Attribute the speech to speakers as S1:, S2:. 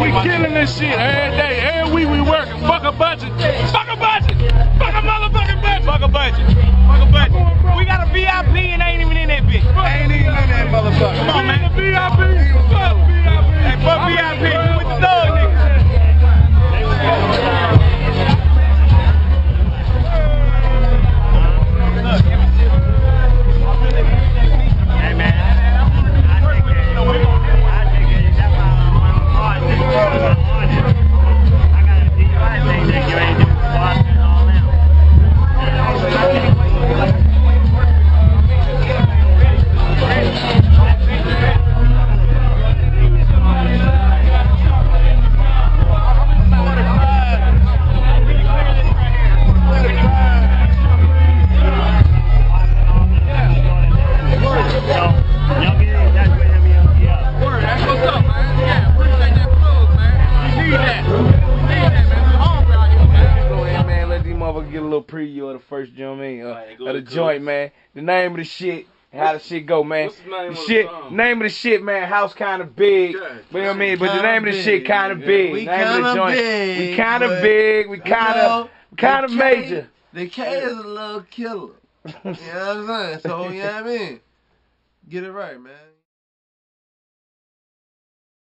S1: did that shit.
S2: We killing this shit every day. Every week we working. Fuck a budget. Fuck a budget. Fuck a motherfucking budget.
S1: Fuck a budget. Fuck a budget. We got a VIP and ain't even in that bitch.
S3: Little preview of the first, you know what I mean? Uh,
S1: Alright, go
S3: of the
S1: ahead,
S3: joint, man. The name of the shit. and How the shit go, man.
S2: What's the name
S3: the
S2: of the
S3: shit,
S2: song?
S3: name of the shit, man. House kind of big.
S2: Yeah,
S3: you know what I mean? But the
S4: kinda
S3: name of the shit kind of big.
S4: we
S3: name of the
S4: kinda
S3: joint.
S4: big,
S3: we kind of big. We kind of, kind of major.
S4: The K is a little killer. You know what I'm saying? So, you know what I mean? Get it right, man.